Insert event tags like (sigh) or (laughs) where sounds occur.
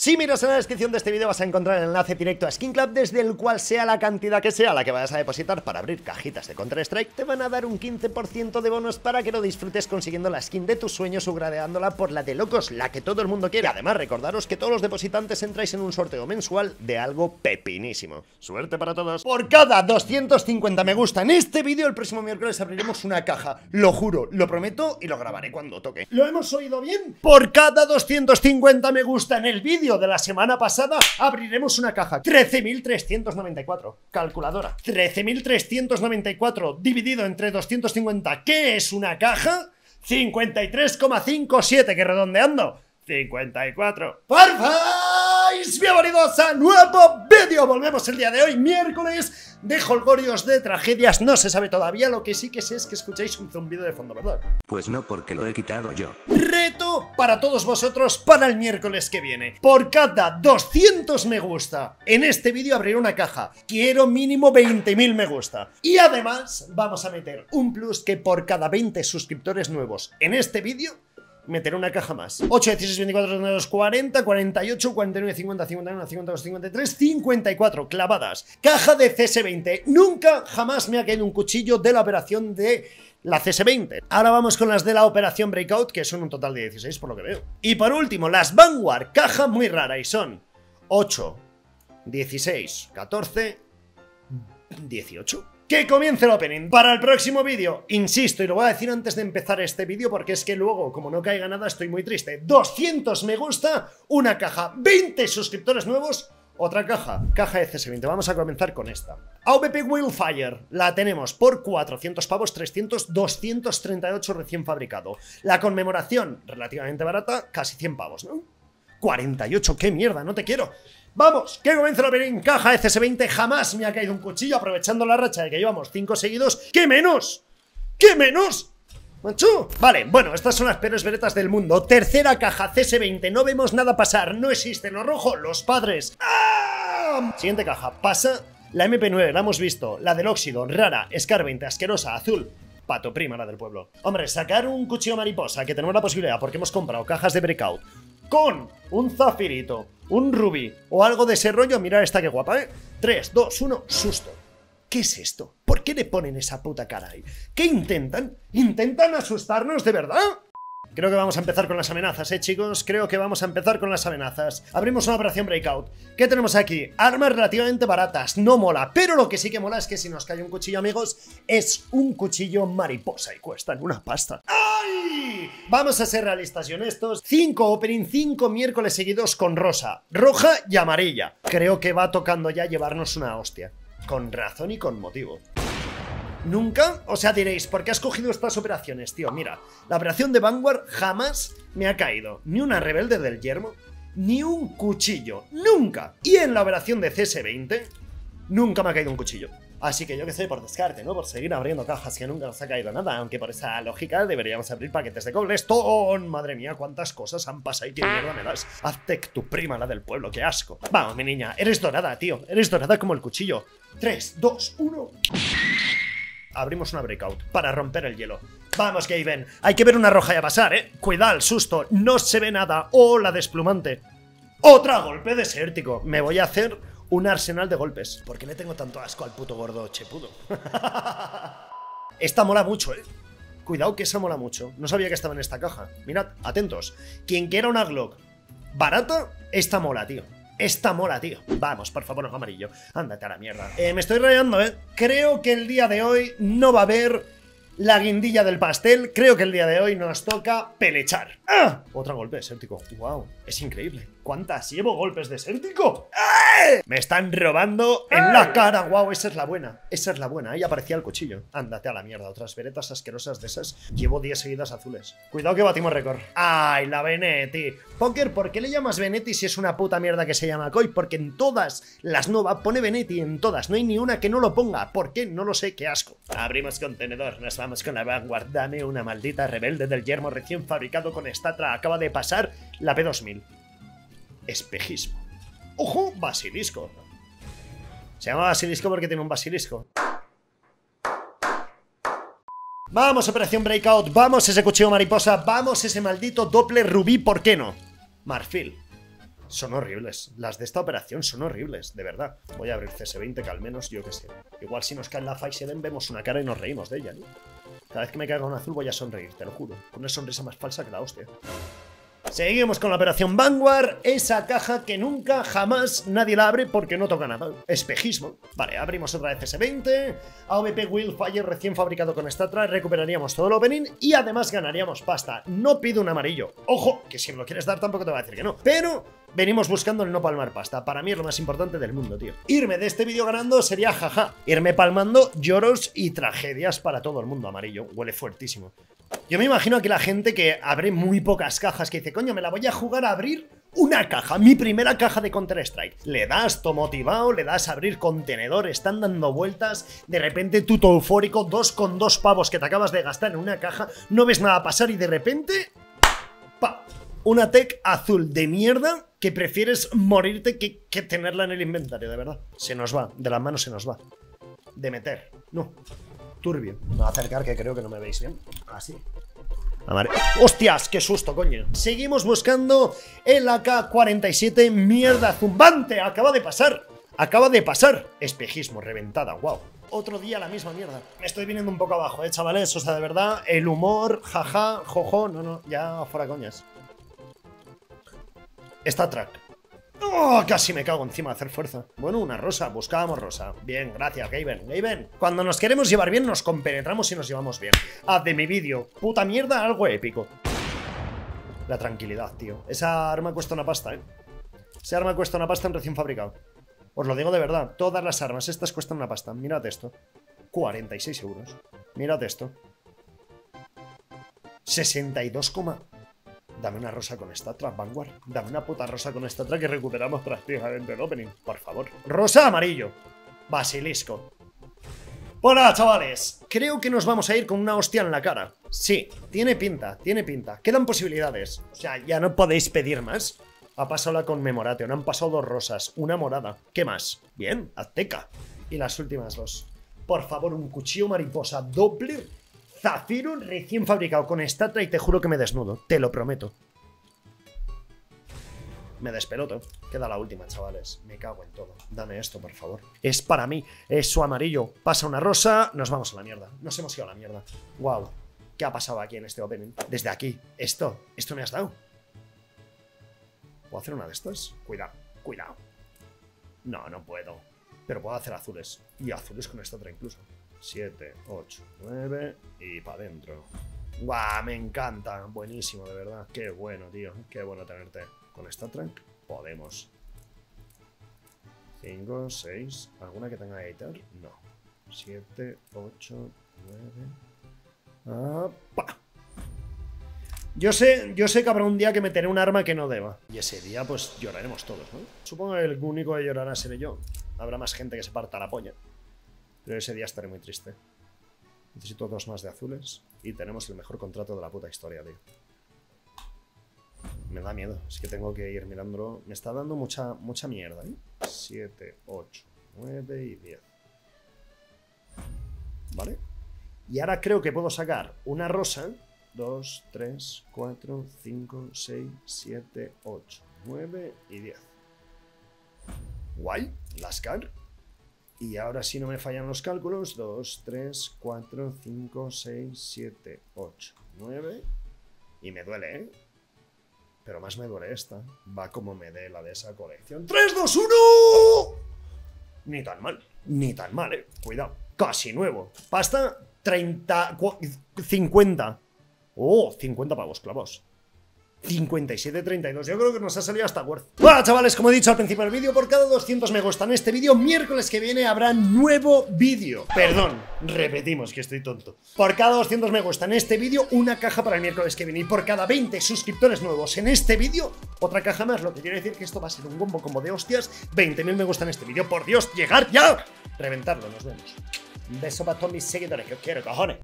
Si miras en la descripción de este vídeo vas a encontrar el enlace directo a Skin Club desde el cual sea la cantidad que sea la que vayas a depositar para abrir cajitas de Counter-Strike te van a dar un 15% de bonos para que lo disfrutes consiguiendo la skin de tus sueños o gradeándola por la de locos, la que todo el mundo quiere. además recordaros que todos los depositantes entráis en un sorteo mensual de algo pepinísimo. Suerte para todos. Por cada 250 me gusta en este vídeo el próximo miércoles abriremos una caja. Lo juro, lo prometo y lo grabaré cuando toque. ¿Lo hemos oído bien? Por cada 250 me gusta en el vídeo de la semana pasada abriremos una caja. 13.394 Calculadora. 13.394 dividido entre 250 ¿Qué es una caja? 53,57 que redondeando. 54 Bienvenidos a nuevo vídeo. Volvemos el día de hoy, miércoles De holgorios de tragedias. No se sabe todavía, lo que sí que sé es que escucháis un zumbido de fondo, ¿verdad? Pues no porque lo he quitado yo. Reto para todos vosotros para el miércoles que viene. Por cada 200 me gusta En este vídeo abriré una caja. Quiero mínimo 20.000 me gusta. Y además vamos a meter un plus que por cada 20 suscriptores nuevos En este vídeo meter una caja más. 8, 16, 24, 32, 40, 48, 49, 50, 51, 52, 53, 54 clavadas. Caja de CS20. Nunca, jamás me ha caído un cuchillo de la operación de la CS20. Ahora vamos con las de la operación Breakout, que son un total de 16 por lo que veo. Y por último, las Vanguard, caja muy rara, y son 8, 16, 14, 18. ¡Que comience el opening! Para el próximo vídeo, insisto, y lo voy a decir antes de empezar este vídeo porque es que luego, como no caiga nada, estoy muy triste. 200 me gusta, una caja, 20 suscriptores nuevos, otra caja, caja de CS20. Vamos a comenzar con esta. AVP Wildfire, la tenemos por 400 pavos, 300, 238 recién fabricado. La conmemoración, relativamente barata, casi 100 pavos, ¿no? 48, qué mierda, no te quiero. Vamos, que comienza la en caja CS20 Jamás me ha caído un cuchillo aprovechando la racha de que llevamos 5 seguidos ¡Qué menos! ¡Qué menos! ¡Manchu! Vale, bueno, estas son las peores veretas del mundo Tercera caja CS20, no vemos nada pasar No existe lo rojo, los padres ¡Ah! Siguiente caja, pasa La MP9, la hemos visto La del óxido, rara, Scar 20, asquerosa, azul Pato prima la del pueblo Hombre, sacar un cuchillo mariposa Que tenemos la posibilidad porque hemos comprado cajas de breakout Con un zafirito un rubí o algo de ese rollo, mirad esta que guapa, ¿eh? 3, 2, 1, susto. ¿Qué es esto? ¿Por qué le ponen esa puta cara ahí? ¿Qué intentan? ¿Intentan asustarnos de verdad? Creo que vamos a empezar con las amenazas, ¿eh, chicos? Creo que vamos a empezar con las amenazas. Abrimos una operación Breakout. ¿Qué tenemos aquí? Armas relativamente baratas, no mola. Pero lo que sí que mola es que si nos cae un cuchillo, amigos, es un cuchillo mariposa y cuestan una pasta. ¡Ay! Vamos a ser realistas y honestos. 5 opening, 5 miércoles seguidos con rosa, roja y amarilla. Creo que va tocando ya llevarnos una hostia. Con razón y con motivo. ¿Nunca? O sea, diréis, ¿por qué has cogido estas operaciones, tío? Mira, la operación de Vanguard jamás me ha caído ni una rebelde del yermo, ni un cuchillo. ¡Nunca! Y en la operación de CS20, nunca me ha caído un cuchillo. Así que yo que sé, por descarte, ¿no? Por seguir abriendo cajas que nunca nos ha caído nada, aunque por esa lógica deberíamos abrir paquetes de cobblestone. Madre mía, cuántas cosas han pasado y qué mierda me das. Hazte tu prima, la del pueblo, qué asco. Vamos, mi niña, eres dorada, tío. Eres dorada como el cuchillo. 3, 2, 1 abrimos una breakout para romper el hielo. Vamos, Gaben. Hay que ver una roja ya pasar, ¿eh? Cuidado, el susto. No se ve nada. ¡Oh, la desplumante! ¡Otra golpe desértico! Me voy a hacer un arsenal de golpes. ¿Por qué le tengo tanto asco al puto gordo chepudo? (laughs) esta mola mucho, ¿eh? Cuidado que esa mola mucho. No sabía que estaba en esta caja. Mirad, atentos. Quien quiera una Glock barata, esta mola, tío. Esta mola, tío. Vamos, por favor, amarillo. Ándate a la mierda. Eh, me estoy rayando, ¿eh? Creo que el día de hoy no va a haber la guindilla del pastel. Creo que el día de hoy nos toca pelechar. ¡Ah! Otro golpe desértico. ¡Wow! Es increíble. ¿Cuántas llevo golpes desértico? ¡Eh! Me están robando en la cara. ¡Wow! Esa es la buena. Esa es la buena. Ahí aparecía el cuchillo. Ándate a la mierda. Otras veretas asquerosas de esas. Llevo 10 seguidas azules. Cuidado que batimos récord. ¡Ay, la Benetti! Poker, ¿por qué le llamas Benetti si es una puta mierda que se llama Koi? Porque en todas las Nova pone Benetti. En todas. No hay ni una que no lo ponga. ¿Por qué? No lo sé. ¡Qué asco! Abrimos contenedor. Nos vamos con la Vanguard. Dame una maldita rebelde del yermo recién fabricado con Statra. Acaba de pasar la P2000 espejismo. ¡Ojo! Basilisco. Se llama basilisco porque tiene un basilisco. Vamos, operación breakout. Vamos, ese cuchillo mariposa. Vamos, ese maldito doble rubí. ¿Por qué no? Marfil. Son horribles. Las de esta operación son horribles, de verdad. Voy a abrir CS20 que al menos, yo qué sé. Igual si nos cae la Five Seven vemos una cara y nos reímos de ella, ¿no? Cada vez que me caiga un azul voy a sonreír, te lo juro. Con una sonrisa más falsa que la hostia. Seguimos con la operación Vanguard, esa caja que nunca, jamás nadie la abre porque no toca nada. Espejismo. Vale, abrimos otra vez S20, AVP Willfire recién fabricado con Statra, recuperaríamos todo el opening y además ganaríamos pasta. No pido un amarillo. Ojo, que si me lo quieres dar tampoco te voy a decir que no. Pero venimos buscando el no palmar pasta. Para mí es lo más importante del mundo, tío. Irme de este vídeo ganando sería jaja. Irme palmando lloros y tragedias para todo el mundo amarillo. Huele fuertísimo. Yo me imagino que la gente que abre muy pocas cajas, que dice, coño, me la voy a jugar a abrir una caja, mi primera caja de Counter-Strike. Le das to motivado, le das a abrir contenedor, están dando vueltas, de repente tú eufórico, dos con dos pavos que te acabas de gastar en una caja, no ves nada pasar y de repente... ¡Pa! Una tech azul de mierda que prefieres morirte que, que tenerla en el inventario, de verdad. Se nos va, de las manos se nos va. De meter. No, turbio. Me voy a acercar que creo que no me veis bien. Así. ¡Hostias! ¡Qué susto, coño! Seguimos buscando el AK-47 mierda zumbante. Acaba de pasar. Acaba de pasar. Espejismo, reventada, wow. Otro día la misma mierda. Me estoy viniendo un poco abajo, eh, chavales. O sea, de verdad, el humor, jaja, jojo. No, no, ya fuera coñas. Está track. ¡Oh! Casi me cago encima de hacer fuerza. Bueno, una rosa. Buscábamos rosa. Bien, gracias, Gaben. Gaben. Cuando nos queremos llevar bien, nos compenetramos y nos llevamos bien. Haz de mi vídeo. Puta mierda, algo épico. La tranquilidad, tío. Esa arma cuesta una pasta, ¿eh? Esa arma cuesta una pasta en recién fabricado. Os lo digo de verdad. Todas las armas estas cuestan una pasta. Mirad esto. 46 euros. Mirad esto. 62, Dame una rosa con Statra, Vanguard. Dame una puta rosa con Statra que recuperamos prácticamente el opening, por favor. Rosa amarillo. Basilisco. Hola, chavales. Creo que nos vamos a ir con una hostia en la cara. Sí, tiene pinta, tiene pinta. Quedan posibilidades. O sea, ya no podéis pedir más. Ha pasado la conmemoración, han pasado dos rosas, una morada. ¿Qué más? Bien, azteca. Y las últimas dos. Por favor, un cuchillo mariposa Doppler Zafiro recién fabricado con Statra y te juro que me desnudo. Te lo prometo. Me despeloto. Queda la última, chavales. Me cago en todo. Dame esto, por favor. Es para mí. Es su amarillo. Pasa una rosa. Nos vamos a la mierda. Nos hemos ido a la mierda. Wow. ¿Qué ha pasado aquí en este opening? Desde aquí. Esto. Esto me has dado. ¿Puedo hacer una de estas? Cuidado. Cuidado. No, no puedo. Pero puedo hacer azules. Y azules con esta otra incluso. 7, 8, 9 y para adentro. ¡Guau! Me encanta. Buenísimo, de verdad. Qué bueno, tío. Qué bueno tenerte con esta trank. Podemos. 5, 6. ¿Alguna que tenga editor? No. 7, 8, 9. ¡Apa! Yo sé, yo sé que habrá un día que meteré un arma que no deba. Y ese día, pues lloraremos todos, ¿no? Supongo que el único que llorará seré yo. Habrá más gente que se parta la polla. Pero ese día estaré muy triste. Necesito dos más de azules y tenemos el mejor contrato de la puta historia, tío. Me da miedo, es que tengo que ir mirándolo. Me está dando mucha, mucha mierda, ¿eh? 7, 8, 9 y 10. ¿Vale? Y ahora creo que puedo sacar una rosa. 2, 3, 4, 5, 6, 7, 8, 9 y 10. Guay, Lascar. Y ahora sí no me fallan los cálculos. 2, 3, 4, 5, 6, 7, 8, 9. Y me duele, ¿eh? Pero más me duele esta. Va como me dé la de esa colección. ¡3, 2, 1! Ni tan mal. Ni tan mal, ¿eh? Cuidado. Casi nuevo. Pasta 30... 50. Oh, 50 pavos clavos. 57-32. Yo creo que nos ha salido hasta worth. Bueno, chavales, como he dicho al principio del vídeo, por cada 200 me gustan este vídeo, miércoles que viene habrá nuevo vídeo. Perdón, repetimos que estoy tonto. Por cada 200 me gustan este vídeo, una caja para el miércoles que viene. Y por cada 20 suscriptores nuevos en este vídeo, otra caja más. Lo que quiere decir que esto va a ser un bombo como de hostias. 20.000 me gustan este vídeo. Por Dios, llegar ya. Reventarlo, nos vemos. Beso para todos mis seguidores, que os quiero, cojones.